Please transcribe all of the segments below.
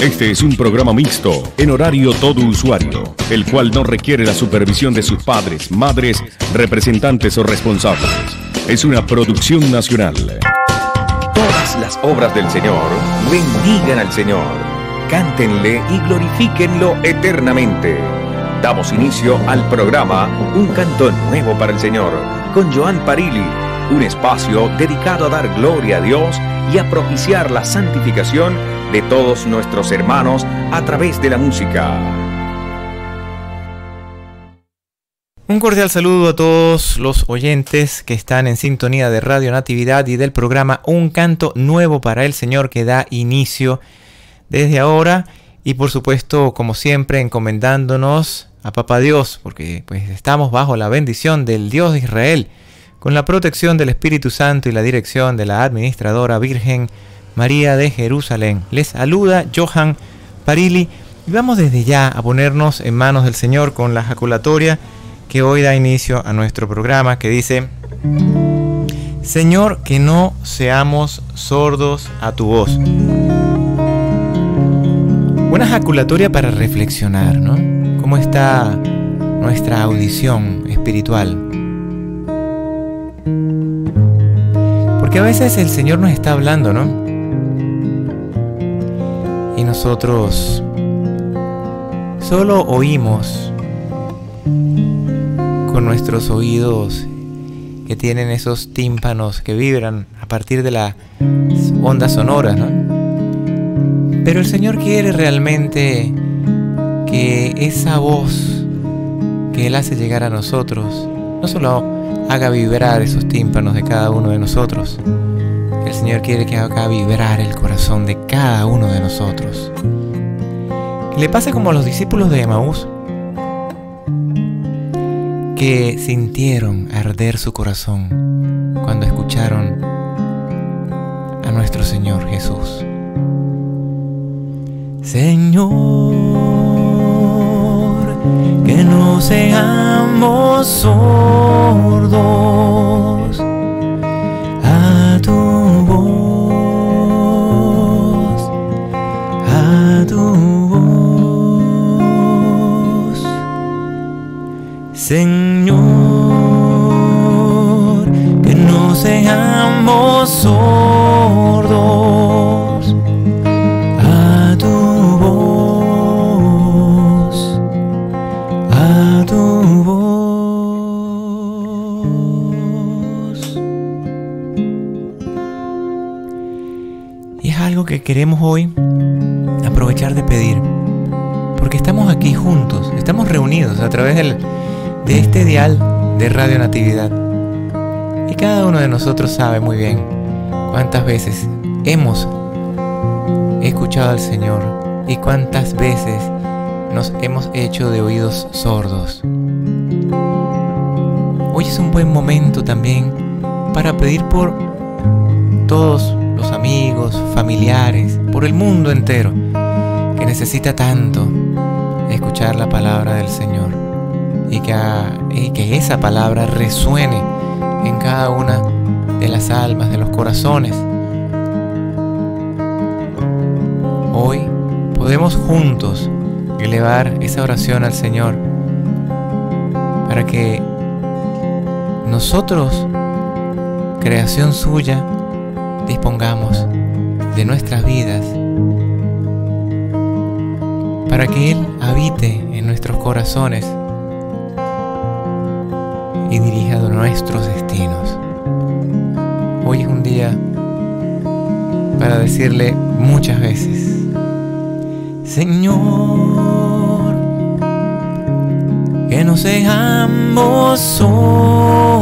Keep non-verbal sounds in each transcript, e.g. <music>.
Este es un programa mixto, en horario todo usuario, el cual no requiere la supervisión de sus padres, madres, representantes o responsables. Es una producción nacional. Todas las obras del Señor bendigan al Señor, cántenle y glorifíquenlo eternamente. Damos inicio al programa Un canto nuevo para el Señor, con Joan Parili, un espacio dedicado a dar gloria a Dios y a propiciar la santificación de todos nuestros hermanos a través de la música. Un cordial saludo a todos los oyentes que están en sintonía de Radio Natividad y del programa Un canto nuevo para el Señor que da inicio desde ahora y por supuesto como siempre encomendándonos a Papá Dios porque pues estamos bajo la bendición del Dios de Israel con la protección del Espíritu Santo y la dirección de la administradora Virgen María de Jerusalén. Les saluda Johan Parili y vamos desde ya a ponernos en manos del Señor con la jaculatoria que hoy da inicio a nuestro programa que dice, Señor, que no seamos sordos a tu voz. Una jaculatoria para reflexionar, ¿no? ¿Cómo está nuestra audición espiritual? Porque a veces el Señor nos está hablando, ¿no? Nosotros solo oímos con nuestros oídos que tienen esos tímpanos que vibran a partir de las ondas sonoras, ¿no? Pero el Señor quiere realmente que esa voz que Él hace llegar a nosotros no solo haga vibrar esos tímpanos de cada uno de nosotros, el Señor quiere que haga vibrar el corazón de cada uno de nosotros. Le pase como a los discípulos de Emaús, que sintieron arder su corazón cuando escucharon a nuestro Señor Jesús. Señor, que no seamos sordos Señor, que no seamos sordos a tu voz, a tu voz. Y es algo que queremos hoy aprovechar de pedir, porque estamos aquí juntos, estamos reunidos a través del de este dial de Radio Natividad. Y cada uno de nosotros sabe muy bien cuántas veces hemos escuchado al Señor y cuántas veces nos hemos hecho de oídos sordos. Hoy es un buen momento también para pedir por todos los amigos, familiares, por el mundo entero, que necesita tanto escuchar la palabra del Señor y que, esa palabra resuene en cada una de las almas, de los corazones. Hoy podemos juntos elevar esa oración al Señor para que nosotros, creación suya, dispongamos de nuestras vidas para que Él habite en nuestros corazones y dirija nuestros destinos. Hoy es un día para decirle muchas veces, Señor, que no seamos sordos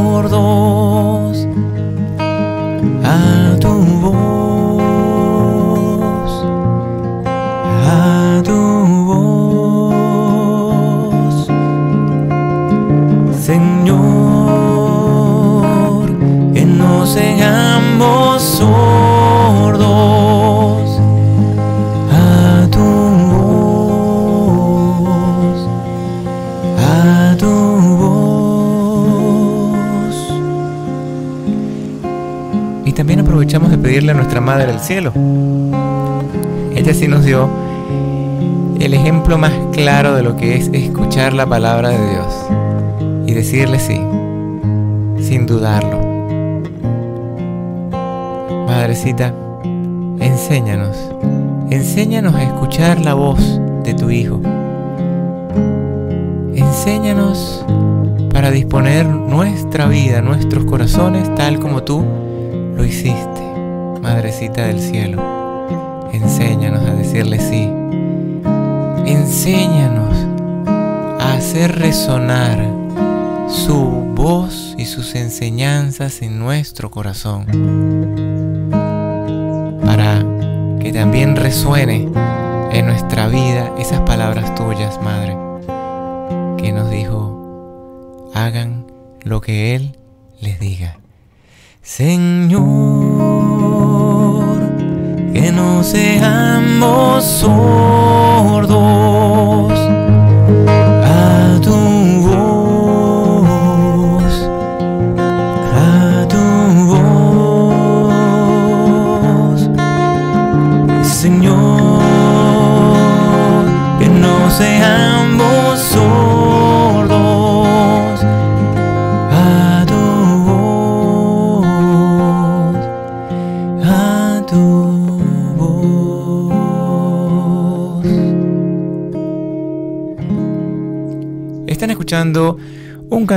Y también aprovechamos de pedirle a nuestra Madre del Cielo. Ella sí nos dio el ejemplo más claro de lo que es escuchar la palabra de Dios y decirle sí, sin dudarlo. Madrecita, enséñanos, enséñanos a escuchar la voz de tu Hijo. Enséñanos para disponer nuestra vida, nuestros corazones, tal como tú lo hiciste, Madrecita del Cielo. Enséñanos a decirle sí. Enséñanos a hacer resonar su voz y sus enseñanzas en nuestro corazón. Para que también resuene en nuestra vida esas palabras tuyas, Madre, que nos dijo, hagan lo que Él les diga. Señor, que no seamos sordos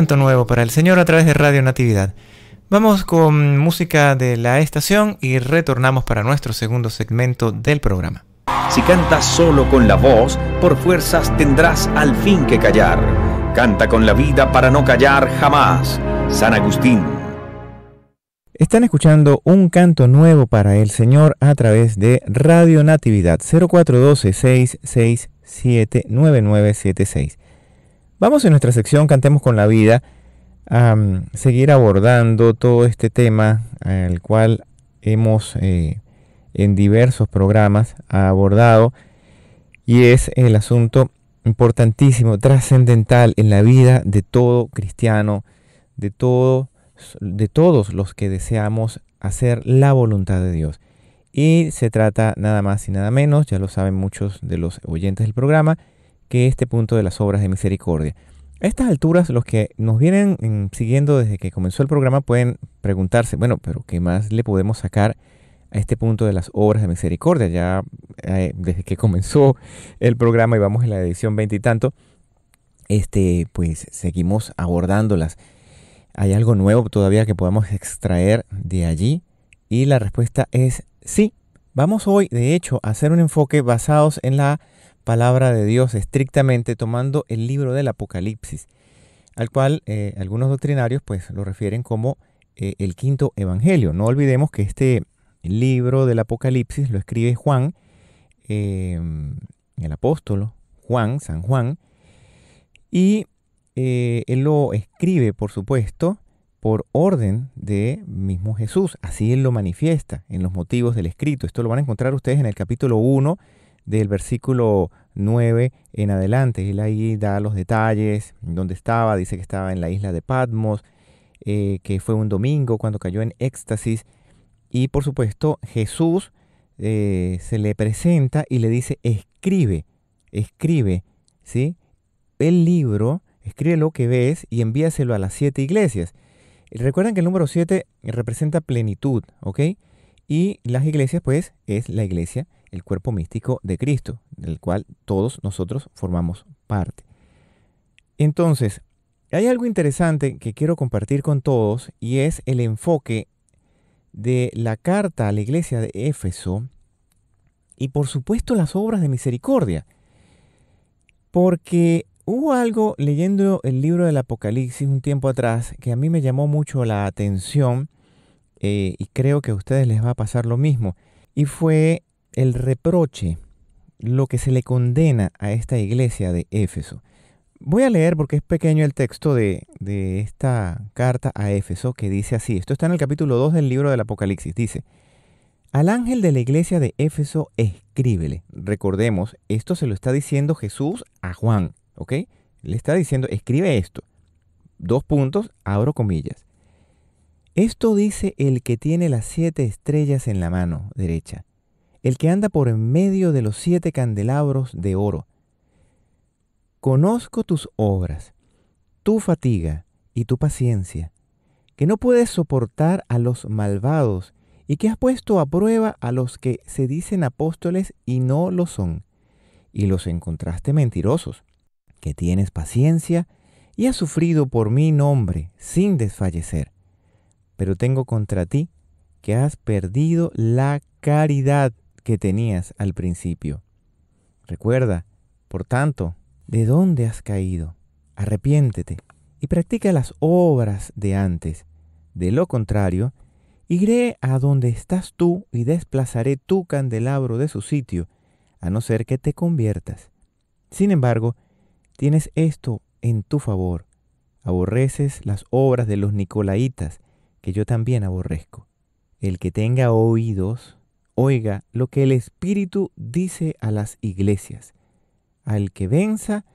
canto nuevo para el Señor a través de Radio Natividad. Vamos con música de la estación y retornamos para nuestro segundo segmento del programa. Si cantas solo con la voz, por fuerzas tendrás al fin que callar. Canta con la vida para no callar jamás. San Agustín. Están escuchando un canto nuevo para el Señor a través de Radio Natividad 0412-667-9976. Vamos en nuestra sección Cantemos con la Vida a mm, seguir abordando todo este tema al cual hemos eh, en diversos programas abordado y es el asunto importantísimo, trascendental en la vida de todo cristiano, de todo de todos los que deseamos hacer la voluntad de Dios. Y se trata nada más y nada menos, ya lo saben muchos de los oyentes del programa, que este punto de las obras de misericordia. A estas alturas, los que nos vienen mm, siguiendo desde que comenzó el programa pueden preguntarse, bueno, pero ¿qué más le podemos sacar a este punto de las obras de misericordia? Ya eh, desde que comenzó el programa y vamos en la edición veintitanto, este, pues seguimos abordándolas. ¿Hay algo nuevo todavía que podamos extraer de allí? Y la respuesta es sí. Vamos hoy, de hecho, a hacer un enfoque basados en la palabra de Dios, estrictamente tomando el libro del Apocalipsis, al cual eh, algunos doctrinarios pues lo refieren como eh, el quinto evangelio. No olvidemos que este libro del Apocalipsis lo escribe Juan, eh, el apóstol Juan, San Juan, y eh, él lo escribe, por supuesto, por orden de mismo Jesús. Así él lo manifiesta en los motivos del escrito. Esto lo van a encontrar ustedes en el capítulo 1 del versículo 9 en adelante. Él ahí da los detalles, dónde estaba, dice que estaba en la isla de Patmos, eh, que fue un domingo cuando cayó en éxtasis. Y por supuesto Jesús eh, se le presenta y le dice, escribe, escribe, ¿sí? El libro escribe lo que ves y envíaselo a las siete iglesias. Recuerden que el número siete representa plenitud, ¿ok? Y las iglesias, pues, es la iglesia, el cuerpo místico de Cristo, del cual todos nosotros formamos parte. Entonces, hay algo interesante que quiero compartir con todos y es el enfoque de la carta a la iglesia de Éfeso y por supuesto las obras de misericordia. Porque Hubo algo leyendo el libro del Apocalipsis un tiempo atrás que a mí me llamó mucho la atención eh, y creo que a ustedes les va a pasar lo mismo. Y fue el reproche, lo que se le condena a esta iglesia de Éfeso. Voy a leer porque es pequeño el texto de, de esta carta a Éfeso que dice así. Esto está en el capítulo 2 del libro del Apocalipsis. Dice, al ángel de la iglesia de Éfeso escríbele. Recordemos, esto se lo está diciendo Jesús a Juan. ¿Ok? Le está diciendo, escribe esto. Dos puntos, abro comillas. Esto dice el que tiene las siete estrellas en la mano derecha, el que anda por en medio de los siete candelabros de oro. conozco tus obras, tu fatiga y tu paciencia, que no puedes soportar a los malvados y que has puesto a prueba a los que se dicen apóstoles y no lo son, y los encontraste mentirosos, que tienes paciencia y has sufrido por mi nombre sin desfallecer. Pero tengo contra ti que has perdido la caridad que tenías al principio. Recuerda, por tanto, de dónde has caído. Arrepiéntete y practica las obras de antes. De lo contrario, iré a donde estás tú y desplazaré tu candelabro de su sitio, a no ser que te conviertas. Sin embargo, tienes esto en tu favor. Aborreces las obras de los nicolaitas, que yo también aborrezco. El que tenga oídos, oiga lo que el Espíritu dice a las iglesias. Al que venza,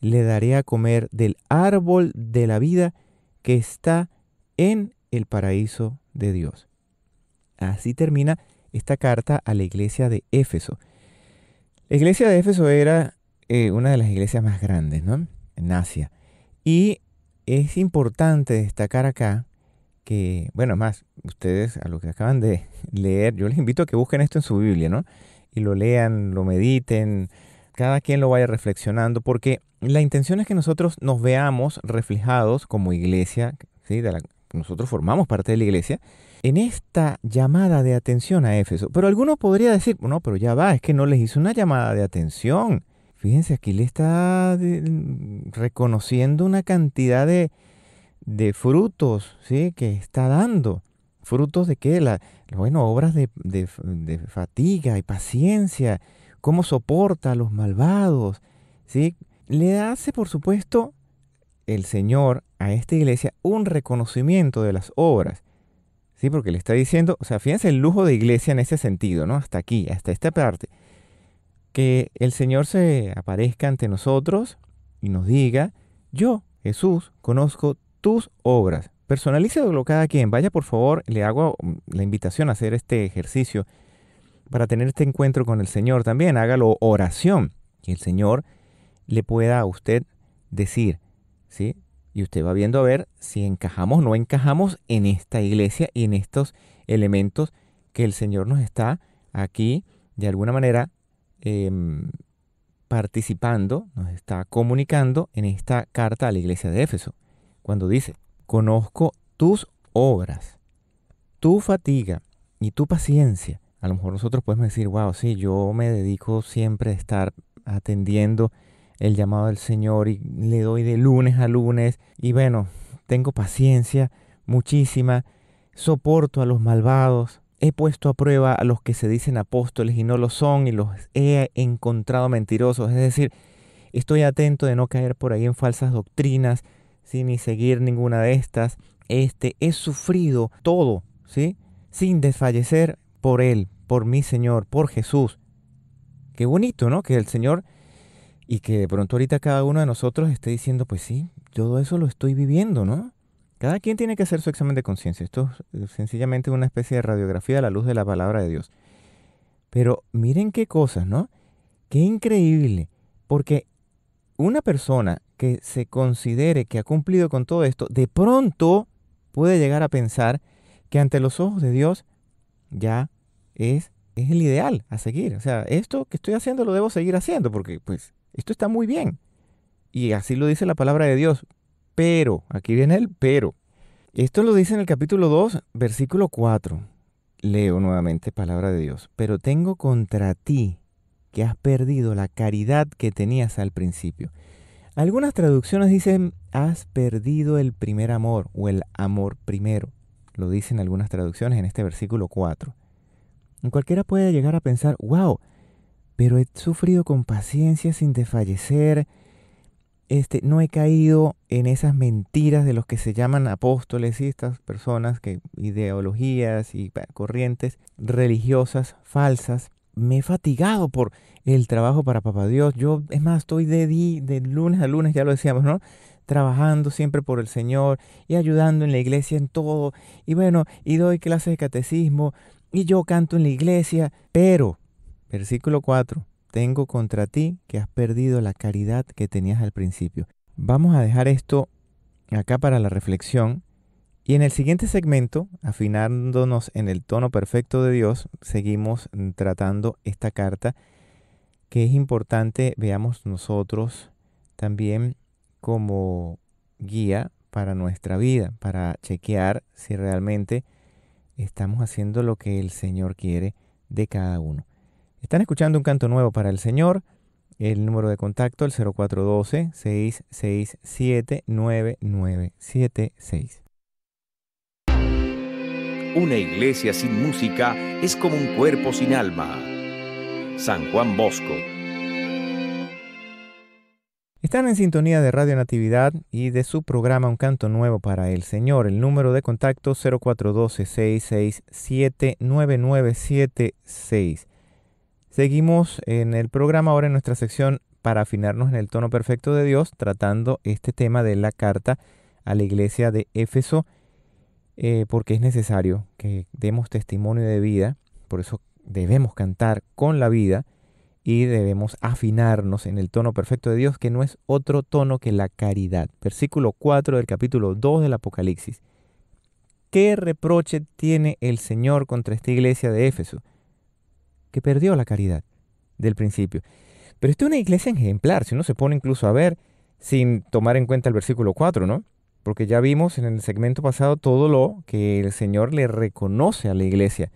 le daré a comer del árbol de la vida que está en el paraíso de Dios. Así termina esta carta a la iglesia de Éfeso. La iglesia de Éfeso era eh, una de las iglesias más grandes ¿no? en Asia. Y es importante destacar acá que, bueno, más, ustedes a lo que acaban de <laughs> leer, yo les invito a que busquen esto en su Biblia, ¿no? Y lo lean, lo mediten, cada quien lo vaya reflexionando, porque la intención es que nosotros nos veamos reflejados como iglesia, ¿sí? Nosotros formamos parte de la iglesia, en esta llamada de atención a Éfeso. Pero alguno podría decir, no, pero ya va, es que no les hizo una llamada de atención. Fíjense, aquí le está reconociendo una cantidad de, de frutos ¿sí? que está dando. ¿Frutos de qué? La, bueno, obras de, de, de, fatiga y paciencia. Cómo soporta a los malvados. ¿sí? Le hace, por supuesto, el Señor a esta iglesia un reconocimiento de las obras. Sí, porque le está diciendo, o sea, fíjense el lujo de iglesia en ese sentido, ¿no? Hasta aquí, hasta esta parte. Que el Señor se aparezca ante nosotros y nos diga, yo, Jesús, conozco tus obras. Personalícelo cada quien. Vaya, por favor, le hago la invitación a hacer este ejercicio para tener este encuentro con el Señor también. Hágalo oración. Que el Señor le pueda a usted decir, ¿sí? Y usted va viendo a ver si encajamos o no encajamos en esta iglesia y en estos elementos que el Señor nos está aquí de alguna manera em, participando, nos está comunicando en esta carta a la iglesia de Éfeso. Cuando dice, conozco tus obras, tu fatiga y tu paciencia. A lo mejor nosotros podemos decir, wow, sí, yo me dedico siempre a estar atendiendo el llamado del Señor y le doy de lunes a lunes y bueno, tengo paciencia muchísima, soporto a los malvados, he puesto a prueba a los que se dicen apóstoles y no lo son y los he encontrado mentirosos, es decir, estoy atento de no caer por ahí en falsas doctrinas, sin ni seguir ninguna de estas. Este he sufrido todo, ¿sí? Sin desfallecer por él, por mi Señor, por Jesús. Qué bonito, ¿no? Que el Señor y que de pronto ahorita cada uno de nosotros esté diciendo, pues sí, todo eso lo estoy viviendo, ¿no? Cada quien tiene que hacer su examen de conciencia. Esto es sencillamente una especie de radiografía a la luz de la palabra de Dios. Pero miren qué cosas, ¿no? Qué increíble. Porque una persona que se considere que ha cumplido con todo esto, de pronto puede llegar a pensar que ante los ojos de Dios ya es, es el ideal a seguir. O sea, esto que estoy haciendo lo debo seguir haciendo porque pues esto está muy bien. Y así lo dice la palabra de Dios. Pero, aquí viene el pero. Esto lo dice en el capítulo 2, versículo 4. Leo nuevamente palabra de Dios. Pero tengo contra ti que has perdido la caridad que tenías al principio. Algunas traducciones dicen, has perdido el primer amor o el amor primero. Lo dicen algunas traducciones en este versículo 4. En cualquiera puede llegar a pensar, wow, pero he sufrido con paciencia sin desfallecer. Este, no he caído en esas mentiras de los que se llaman apóstoles y estas personas que ideologías y corrientes religiosas falsas. Me he fatigado por el trabajo para Papá Dios. Yo, es más, estoy de, de lunes a lunes, ya lo decíamos, ¿no? Trabajando siempre por el Señor y ayudando en la iglesia en todo. Y bueno, y doy clases de catecismo y yo canto en la iglesia, pero Versículo 4. tengo contra ti que has perdido la caridad que tenías al principio. Vamos a dejar esto acá para la reflexión y en el siguiente segmento, afinándonos en el tono perfecto de Dios, seguimos tratando esta carta que es importante, veamos nosotros también como guía para nuestra vida, para chequear si realmente estamos haciendo lo que el Señor quiere de cada uno. Están escuchando un canto nuevo para el Señor. El número de contacto, el 0412-667-9976. Una iglesia sin música es como un cuerpo sin alma. San Juan Bosco. Están en sintonía de Radio Natividad y de su programa Un Canto Nuevo para el Señor. El número de contacto 0412-667-9976. Seguimos en el programa ahora en nuestra sección para afinarnos en el tono perfecto de Dios, tratando este tema de la carta a la iglesia de Éfeso, eh, porque es necesario que demos testimonio de vida, por eso debemos cantar con la vida y debemos afinarnos en el tono perfecto de Dios, que no es otro tono que la caridad. Versículo 4 del capítulo 2 del Apocalipsis. ¿Qué reproche tiene el Señor contra esta iglesia de Éfeso? que perdió la caridad del principio. Pero esta es una iglesia ejemplar, si uno se pone incluso a ver sin tomar en cuenta el versículo 4, ¿no? Porque ya vimos en el segmento pasado todo lo que el Señor le reconoce a la iglesia.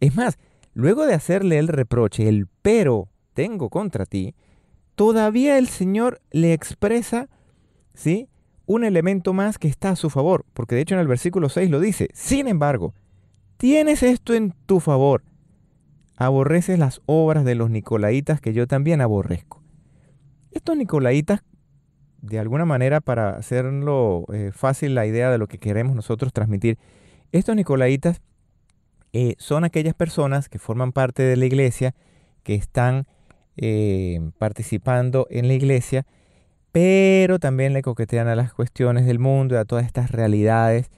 Es más, luego de hacerle el reproche, el pero tengo contra ti, todavía el Señor le expresa, ¿sí? Un elemento más que está a su favor, porque de hecho en el versículo 6 lo dice, sin embargo, tienes esto en tu favor, aborreces las obras de los nicolaitas que yo también aborrezco. Estos nicolaitas, de alguna manera, para hacerlo eh, fácil la idea de lo que queremos nosotros transmitir, estos nicolaitas eh, son aquellas personas que forman parte de la iglesia, que están eh, participando en la iglesia, pero también le coquetean a las cuestiones del mundo y a todas estas realidades,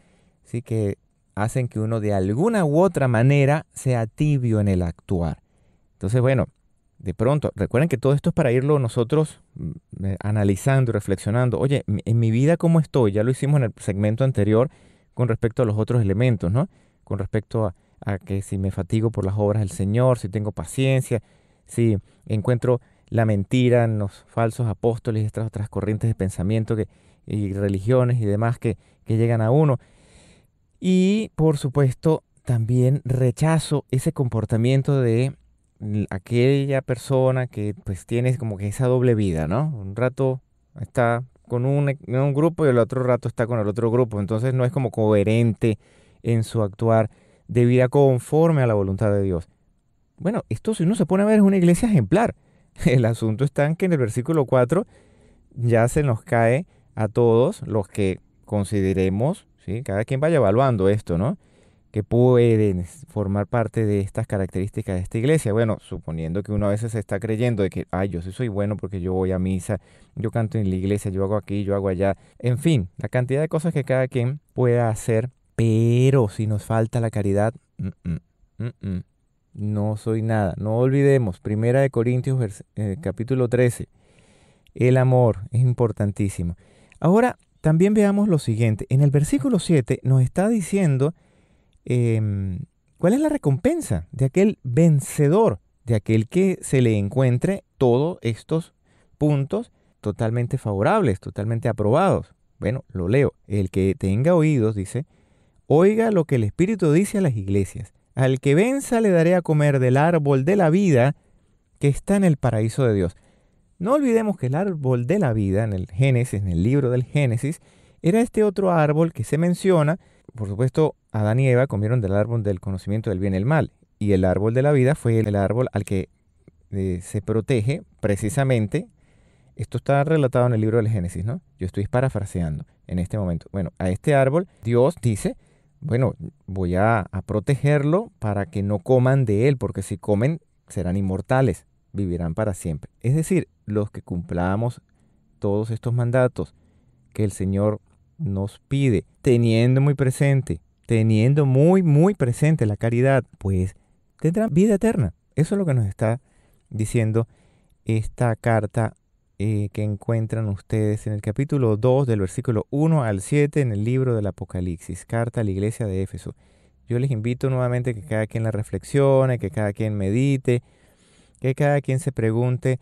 ¿sí? que hacen que uno de alguna u otra manera sea tibio en el actuar. Entonces, bueno, de pronto, recuerden que todo esto es para irlo nosotros mm, eh, analizando, reflexionando. Oye, en mi vida, ¿cómo estoy? Ya lo hicimos en el segmento anterior con respecto a los otros elementos, ¿no? Con respecto a, a que si me fatigo por las obras del Señor, si tengo paciencia, si encuentro la mentira en los falsos apóstoles y estas otras corrientes de pensamiento que, y religiones y demás que, que llegan a uno. Y por supuesto, también rechazo ese comportamiento de aquella persona que pues tiene como que esa doble vida, ¿no? Un rato está con un, un, grupo y el otro rato está con el otro grupo. Entonces no es como coherente en su actuar de vida conforme a la voluntad de Dios. Bueno, esto si uno se pone a ver es una iglesia ejemplar. <laughs> El asunto está en que en el versículo 4 ya se nos cae a todos los que consideremos cada quien vaya evaluando esto, ¿no? Que pueden formar parte de estas características de esta iglesia. Bueno, suponiendo que uno a veces está creyendo de que, ay, yo sí soy bueno porque yo voy a misa, yo canto en la iglesia, yo hago aquí, yo hago allá. En fin, la cantidad de cosas que cada quien pueda hacer, pero si nos falta la caridad, no soy nada. No olvidemos, Primera de Corintios eh, capítulo 13, el amor es importantísimo. Ahora, también veamos lo siguiente. En el versículo 7 nos está diciendo em, cuál es la recompensa de aquel vencedor, de aquel que se le encuentre todos estos puntos totalmente favorables, totalmente aprobados. Bueno, lo leo. El que tenga oídos, dice, oiga lo que el Espíritu dice a las iglesias. Al que venza le daré a comer del árbol de la vida que está en el paraíso de Dios. No olvidemos que el árbol de la vida en el Génesis, en el libro del Génesis, era este otro árbol que se menciona. Por supuesto, Adán y Eva comieron del árbol del conocimiento del bien y el mal. Y el árbol de la vida fue el árbol al que eh, se protege precisamente. Esto está relatado en el libro del Génesis, ¿no? Yo estoy parafraseando en este momento. Bueno, a este árbol Dios dice, bueno, voy a, a protegerlo para que no coman de él, porque si comen serán inmortales vivirán para siempre. Es decir, los que cumplamos todos estos mandatos que el Señor nos pide, teniendo muy presente, teniendo muy, muy presente la caridad, pues tendrán vida eterna. Eso es lo que nos está diciendo esta carta eh, que encuentran ustedes en el capítulo 2 del versículo 1 al 7 en el libro del Apocalipsis, carta a la iglesia de Éfeso. Yo les invito nuevamente que cada quien la reflexione, que cada quien medite, que cada quien se pregunte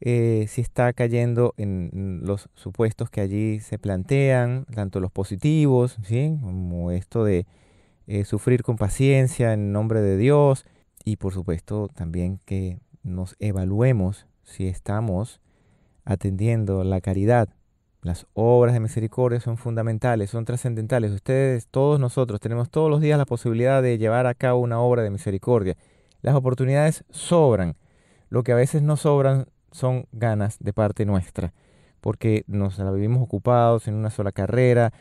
eh, si está cayendo en los supuestos que allí se plantean, tanto los positivos, como esto de eh, sufrir con paciencia en nombre de Dios, y por supuesto también que nos evaluemos si estamos atendiendo la caridad. Las obras de misericordia son fundamentales, son trascendentales. Ustedes, todos nosotros, tenemos todos los días la posibilidad de llevar a cabo una obra de misericordia. Las oportunidades sobran. Lo que a veces no sobran son ganas de parte nuestra, porque nos la vivimos ocupados en una sola carrera,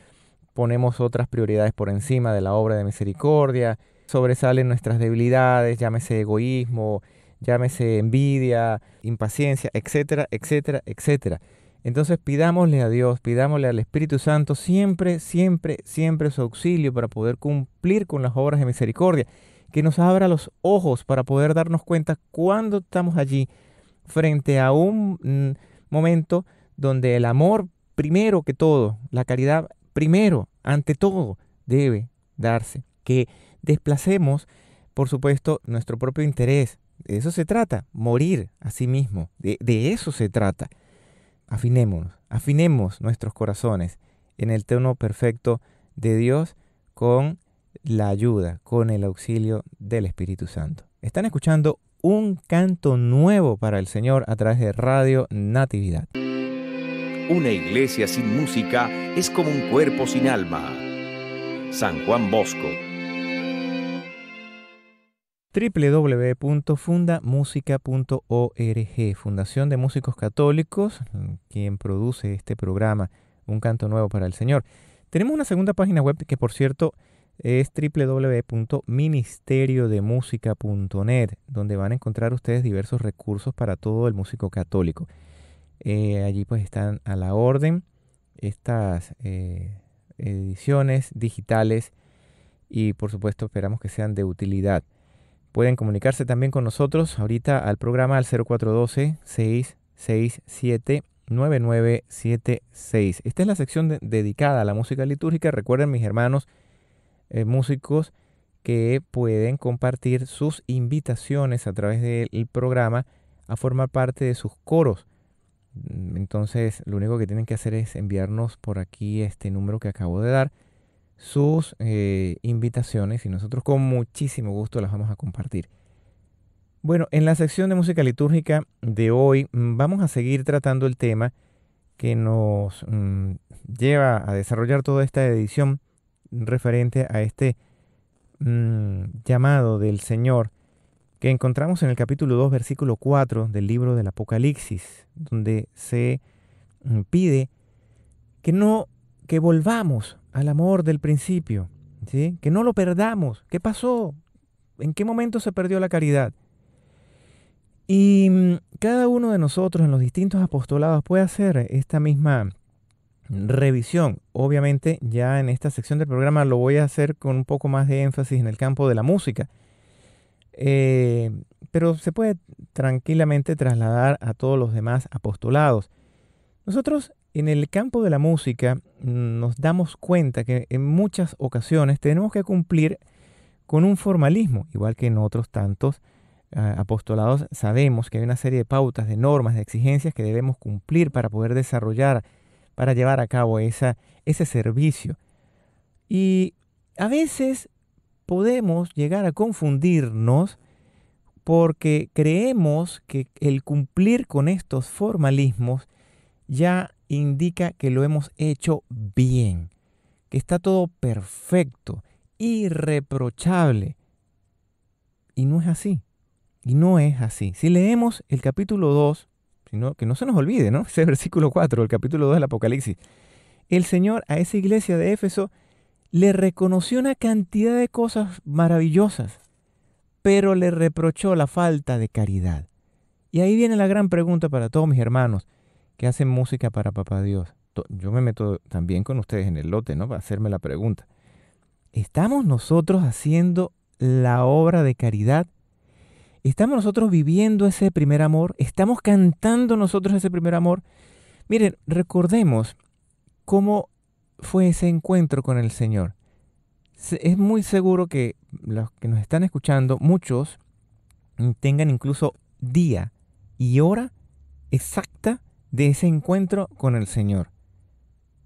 ponemos otras prioridades por encima de la obra de misericordia, sobresalen nuestras debilidades, llámese egoísmo, llámese envidia, impaciencia, etcétera, etcétera, etcétera. Entonces pidámosle a Dios, pidámosle al Espíritu Santo siempre, siempre, siempre su auxilio para poder cumplir con las obras de misericordia, que nos abra los ojos para poder darnos cuenta cuando estamos allí frente a un mm, momento donde el amor primero que todo, la caridad primero, ante todo, debe darse. Que desplacemos, por supuesto, nuestro propio interés. De eso se trata, morir a sí mismo. De, eso se trata. Afinémonos, afinemos nuestros corazones en el tono perfecto de Dios con la ayuda, con el auxilio del Espíritu Santo. Están escuchando un canto nuevo para el Señor a través de Radio Natividad. Una iglesia sin música es como un cuerpo sin alma. San Juan Bosco. www.fundamusica.org, Fundación de Músicos Católicos, quien produce este programa, Un Canto Nuevo para el Señor. Tenemos una segunda página web que, por cierto, es www.ministeriodemusica.net, donde van a encontrar ustedes diversos recursos para todo el músico católico. Eh, allí pues están a la orden estas eh, ediciones digitales y por supuesto esperamos que sean de utilidad. Pueden comunicarse también con nosotros ahorita al programa al 0412 667 9976. Esta es la sección dedicada a la música litúrgica. Recuerden mis hermanos eh, músicos que pueden compartir sus invitaciones a través del programa a formar parte de sus coros. Mm, entonces, lo único que tienen que hacer es enviarnos por aquí este número que acabo de dar, sus eh, invitaciones y nosotros con muchísimo gusto las vamos a compartir. Bueno, en la sección de música litúrgica de hoy mm, vamos a seguir tratando el tema que nos mm, lleva a desarrollar toda esta edición referente a este mm, llamado del Señor que encontramos en el capítulo 2, versículo 4 del libro del Apocalipsis, donde se mm, pide que no que volvamos al amor del principio, que no lo perdamos. ¿Qué pasó? ¿En qué momento se perdió la caridad? Y mm, cada uno de nosotros en los distintos apostolados puede hacer esta misma revisión. Obviamente ya en esta sección del programa lo voy a hacer con un poco más de énfasis en el campo de la música. Eh, pero se puede tranquilamente trasladar a todos los demás apostolados. Nosotros en el campo de la música nos damos cuenta que en muchas ocasiones tenemos que cumplir con un formalismo, igual que en otros tantos ah, apostolados sabemos que hay una serie de pautas, de normas, de exigencias que debemos cumplir para poder desarrollar para llevar a cabo ese servicio. Y a veces podemos llegar a confundirnos porque creemos que el cumplir con estos formalismos ya indica que lo hemos hecho bien, que está todo perfecto, irreprochable. Y no es así. Y no es así. Si leemos el capítulo 2 que no se nos olvide, ¿no? <laughs> Ese versículo 4 del capítulo 2 del Apocalipsis. El Señor a esa iglesia de Éfeso le reconoció una cantidad de cosas maravillosas, pero le reprochó la falta de caridad. Y ahí viene la gran pregunta para todos mis hermanos que hacen música para Papá Dios. Yo me meto también con ustedes en el lote, ¿no? Para hacerme la pregunta. ¿Estamos nosotros haciendo la obra de caridad ¿Estamos nosotros viviendo ese primer amor? ¿Estamos cantando nosotros ese primer amor? Miren, recordemos cómo fue ese encuentro con el Señor. Es muy seguro que los que nos están escuchando, muchos tengan incluso día y hora exacta de ese encuentro con el Señor.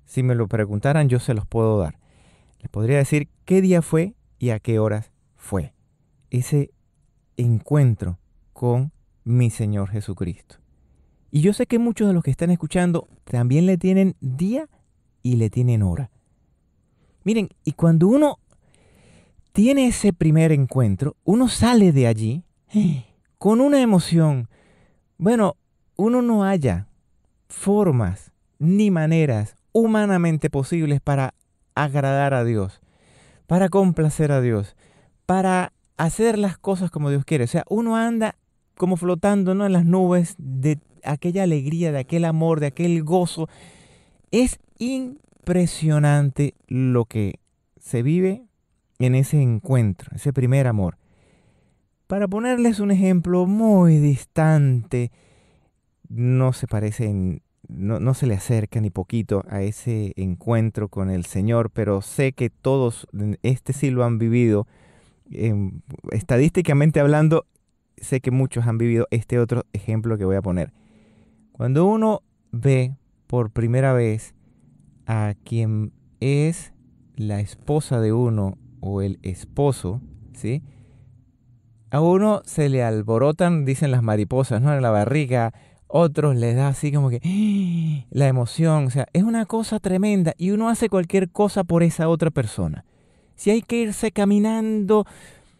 Si me lo preguntaran, yo se los puedo dar. Les podría decir qué día fue y a qué horas fue ese encuentro con mi Señor Jesucristo. Y yo sé que muchos de los que están escuchando también le tienen día y le tienen hora. Miren, y cuando uno tiene ese primer encuentro, uno sale de allí <gasps> con una emoción. Bueno, uno no haya formas ni maneras humanamente posibles para agradar a Dios, para complacer a Dios, para hacer las cosas como Dios quiere. O sea, uno anda como flotando ¿no? en las nubes de aquella alegría, de aquel amor, de aquel gozo. Es impresionante lo que se vive en ese encuentro, ese primer amor. Para ponerles un ejemplo muy distante, no se parece no, no, se le acerca ni poquito a ese encuentro con el Señor, pero sé que todos este sí lo han vivido Em, estadísticamente hablando, sé que muchos han vivido este otro ejemplo que voy a poner. Cuando uno ve por primera vez a quien es la esposa de uno o el esposo, ¿sí? A uno se le alborotan, dicen las mariposas, ¿no? En la barriga, otros les da así como que ¡ah! la emoción, o sea, es una cosa tremenda y uno hace cualquier cosa por esa otra persona si hay que irse caminando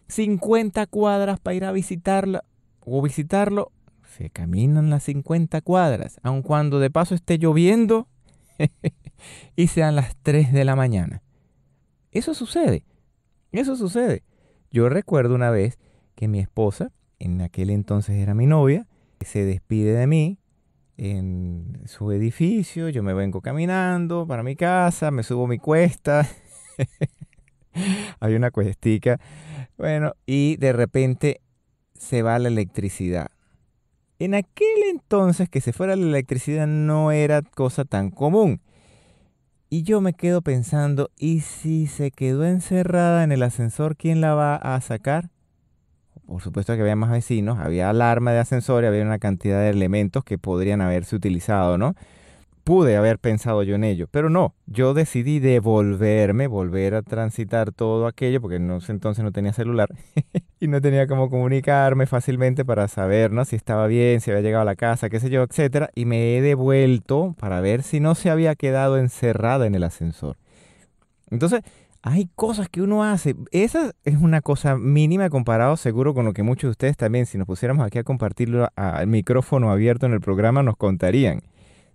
50 cuadras para ir a visitarla o visitarlo, se caminan las 50 cuadras, aun cuando de paso esté lloviendo <laughs> y sean las 3 de la mañana. Eso sucede, eso sucede. Yo recuerdo una vez que mi esposa, en aquel entonces era mi novia, se despide de mí en su edificio, yo me vengo caminando para mi casa, me subo mi cuesta <laughs> <laughs> Hay una cuestica. Bueno, y de repente se va la electricidad. En aquel entonces que se fuera la electricidad no era cosa tan común. Y yo me quedo pensando, ¿y si se quedó encerrada en el ascensor, quién la va a sacar? Por supuesto que había más vecinos, había alarma de ascensor y había una cantidad de elementos que podrían haberse utilizado, ¿no? Pude haber pensado yo en ello, pero no, yo decidí devolverme, volver a transitar todo aquello, porque en ese entonces no tenía celular <laughs> y no tenía cómo comunicarme fácilmente para saber ¿no? si estaba bien, si había llegado a la casa, qué sé yo, etcétera, y me he devuelto para ver si no se había quedado encerrada en el ascensor. Entonces, hay cosas que uno hace. Esa es una cosa mínima comparado seguro con lo que muchos de ustedes también, si nos pusiéramos aquí a compartirlo al micrófono abierto en el programa, nos contarían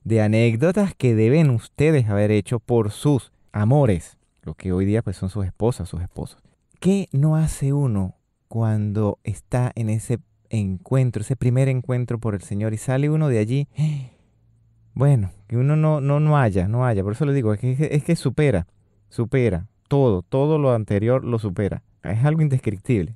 de anécdotas que deben ustedes haber hecho por sus amores, lo que hoy día pues son sus esposas, sus esposos. ¿Qué no hace uno cuando está en ese encuentro, ese primer encuentro por el Señor y sale uno de allí? <gasps> Bueno, que uno no, no, no haya, no haya. Por eso le digo, es que, es que supera, supera todo, todo lo anterior lo supera. Es algo indescriptible.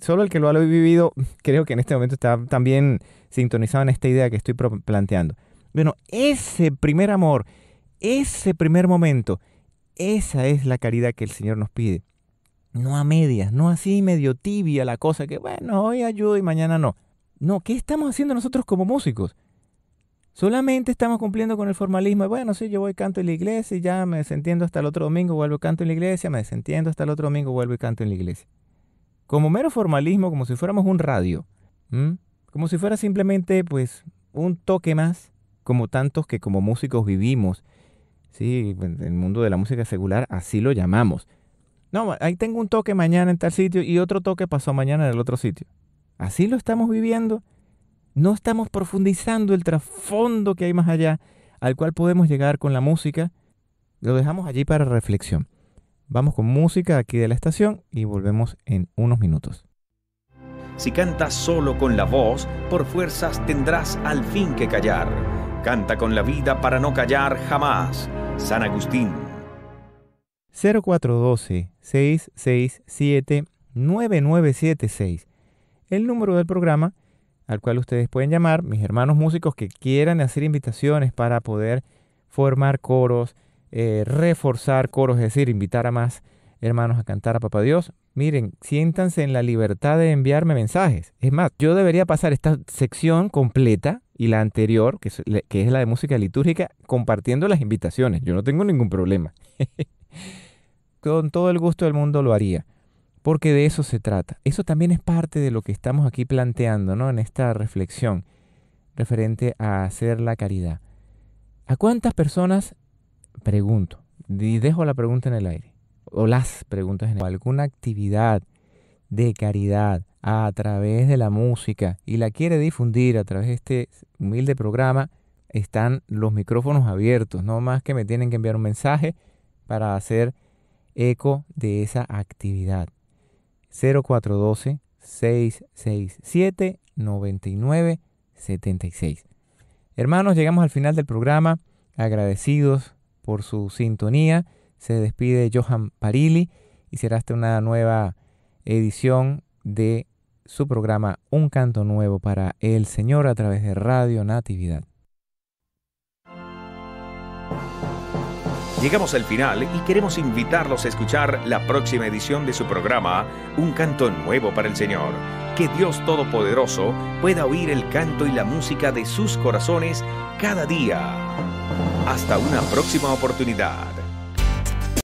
solo el que lo ha vivido, <laughs> creo que en este momento está también sintonizado en esta idea que estoy planteando. Bueno, ese primer amor, ese primer momento, esa es la caridad que el Señor nos pide. No a medias, no así medio tibia la cosa que, bueno, hoy ayudo y mañana no. No, ¿qué estamos haciendo nosotros como músicos? Solamente estamos cumpliendo con el formalismo. Bueno, sí, yo voy canto en la iglesia y ya me desentiendo hasta el otro domingo, vuelvo y canto en la iglesia, me desentiendo hasta el otro domingo, vuelvo y canto en la iglesia. Como mero formalismo, como si fuéramos un radio. Como si fuera simplemente, pues, un toque más como tantos que como músicos vivimos. Sí, en el mundo de la música secular así lo llamamos. No, ahí tengo un toque mañana en tal sitio y otro toque pasó mañana en el otro sitio. Así lo estamos viviendo. No estamos profundizando el trasfondo que hay más allá al cual podemos llegar con la música. Lo dejamos allí para reflexión. Vamos con música aquí de la estación y volvemos en unos minutos. Si cantas solo con la voz, por fuerzas tendrás al fin que callar Canta con la vida para no callar jamás. San Agustín. 0412-667-9976 el número del programa al cual ustedes pueden llamar, mis hermanos músicos que quieran hacer invitaciones para poder formar coros, eh, reforzar coros, es decir, invitar a más hermanos a cantar a Papá Dios. Miren, siéntanse en la libertad de enviarme mensajes. Es más, yo debería pasar esta sección completa y la anterior, que es, la de música litúrgica, compartiendo las invitaciones. Yo no tengo ningún problema. <laughs> Con todo el gusto del mundo lo haría porque de eso se trata. Eso también es parte de lo que estamos aquí planteando ¿no? en esta reflexión referente a hacer la caridad. ¿A cuántas personas, pregunto, y dejo la pregunta en el aire, o las preguntas en el aire, alguna actividad de caridad a través de la música y la quiere difundir a través de este humilde programa, están los micrófonos abiertos, no más que me tienen que enviar un mensaje para hacer eco de esa actividad. 0412 667 9976. Hermanos, llegamos al final del programa, agradecidos por su sintonía. Se despide Johan Parili y será hasta una nueva edición de su programa Un canto nuevo para el Señor a través de Radio Natividad. Llegamos al final y queremos invitarlos a escuchar la próxima edición de su programa Un canto nuevo para el Señor. Que Dios Todopoderoso pueda oír el canto y la música de sus corazones cada día. Hasta una próxima oportunidad.